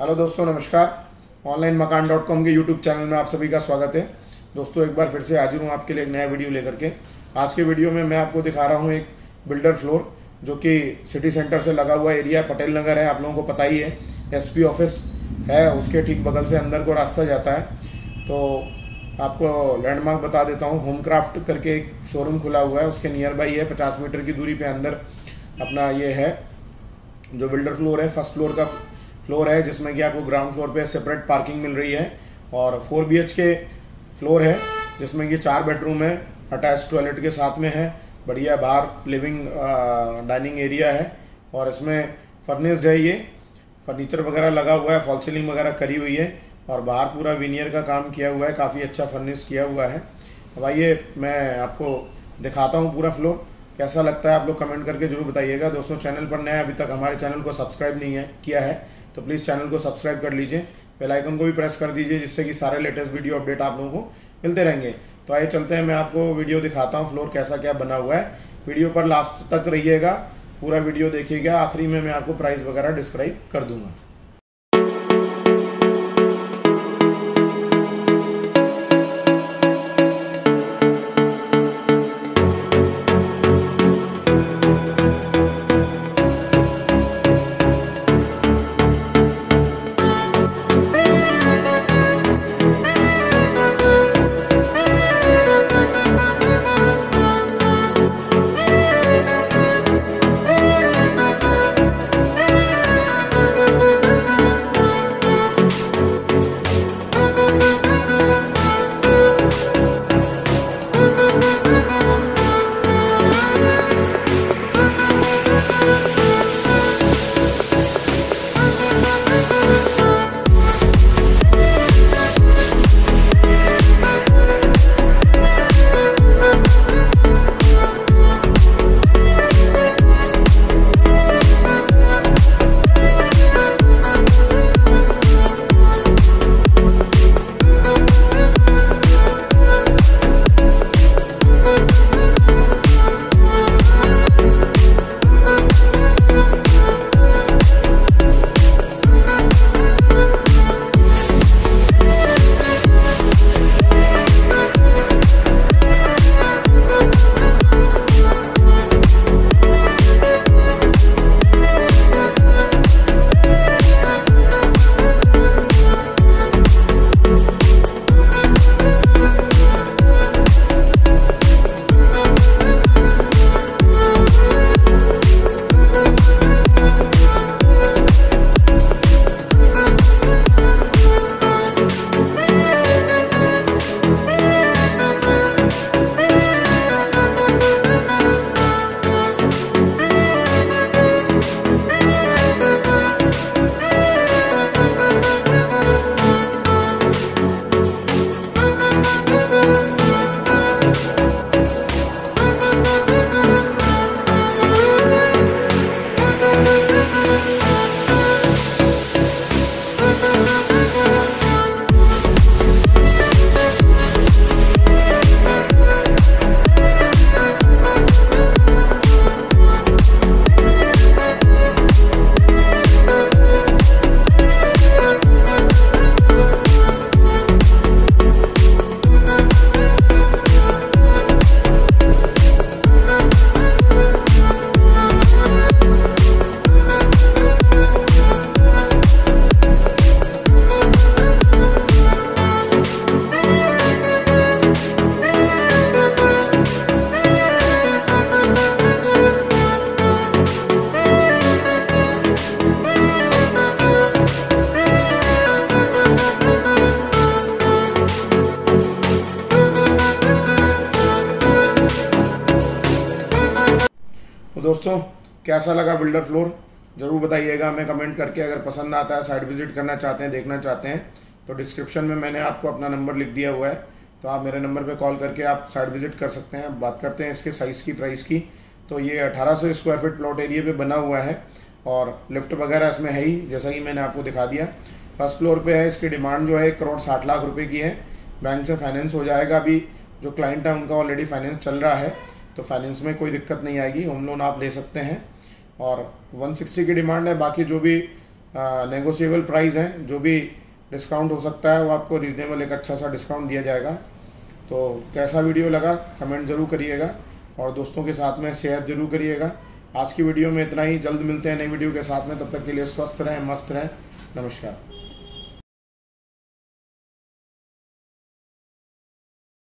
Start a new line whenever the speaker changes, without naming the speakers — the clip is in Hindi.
हेलो दोस्तों, नमस्कार। ऑनलाइन मकान डॉट कॉम के यूट्यूब चैनल में आप सभी का स्वागत है। दोस्तों, एक बार फिर से हाजिर हूँ आपके लिए एक नया वीडियो लेकर के। आज के वीडियो में मैं आपको दिखा रहा हूँ एक बिल्डर फ्लोर जो कि सिटी सेंटर से लगा हुआ एरिया पटेल नगर है। आप लोगों को पता ही है एसपी ऑफ़िस है, उसके ठीक बगल से अंदर को रास्ता जाता है। तो आपको लैंडमार्क बता देता हूँ होम क्राफ्ट करके एक शोरूम खुला हुआ है। उसके नियर बाई है, पचास मीटर की दूरी पे अंदर अपना ये है, जो बिल्डर फ्लोर है फ़र्स्ट फ्लोर का फ्लोर है, जिसमें कि आपको ग्राउंड फ्लोर पे सेपरेट पार्किंग मिल रही है और फोर बीएच के फ्लोर है, जिसमें कि चार बेडरूम है अटैच टॉयलेट के साथ में है, बढ़िया बाहर लिविंग डाइनिंग एरिया है और इसमें फर्निश्ड है ये फर्नीचर वगैरह लगा हुआ है फॉल सीलिंग वगैरह करी हुई है और बाहर पूरा विनियर का काम किया हुआ है, काफ़ी अच्छा फर्निश किया हुआ है। अब आइए, मैं आपको दिखाता हूँ पूरा फ्लोर कैसा लगता है आप लोग कमेंट करके ज़रूर बताइएगा। दोस्तों चैनल पर नया अभी तक हमारे चैनल को सब्सक्राइब नहीं है, किया है तो प्लीज़ चैनल को सब्सक्राइब कर लीजिए। बेल आइकन को भी प्रेस कर दीजिए जिससे कि सारे लेटेस्ट वीडियो अपडेट आप लोगों को मिलते रहेंगे। तो आइए चलते हैं, मैं आपको वीडियो दिखाता हूँ फ्लोर कैसा क्या बना हुआ है। वीडियो पर लास्ट तक रहिएगा, पूरा वीडियो देखिएगा। आखिरी में मैं आपको प्राइस वगैरह डिस्क्राइब कर दूँगा। तो दोस्तों, कैसा लगा बिल्डर फ्लोर? ज़रूर बताइएगा, हमें कमेंट करके अगर पसंद आता है साइट विज़िट करना चाहते हैं, देखना चाहते हैं तो डिस्क्रिप्शन में मैंने आपको अपना नंबर लिख दिया हुआ है। तो आप मेरे नंबर पे कॉल करके आप साइट विज़िट कर सकते हैं। बात करते हैं इसके साइज़ की प्राइस की। तो ये अठारह सौ स्क्वायर फीट प्लॉट एरिया पे बना हुआ है और लिफ्ट वगैरह इसमें है ही, जैसा कि मैंने आपको दिखा दिया। फ़र्स्ट फ्लोर पे है, इसकी डिमांड जो है एक करोड़ साठ लाख रुपये की है। बैंक से फाइनेंस हो जाएगा अभी। जो क्लाइंट है, उनका ऑलरेडी फाइनेंस चल रहा है। तो फाइनेंस में कोई दिक्कत नहीं आएगी होम लोन आप ले सकते हैं और 160 की डिमांड है, बाकी जो भी नेगोशिएबल प्राइस हैं, जो भी डिस्काउंट हो सकता है, वो आपको रीज़नेबल एक अच्छा सा डिस्काउंट दिया जाएगा। तो कैसा वीडियो लगा कमेंट ज़रूर करिएगा और दोस्तों के साथ में शेयर ज़रूर करिएगा। आज की वीडियो में इतना ही, जल्द मिलते हैं नई वीडियो के साथ में, तब तक के लिए स्वस्थ रहें, मस्त रहें, नमस्कार।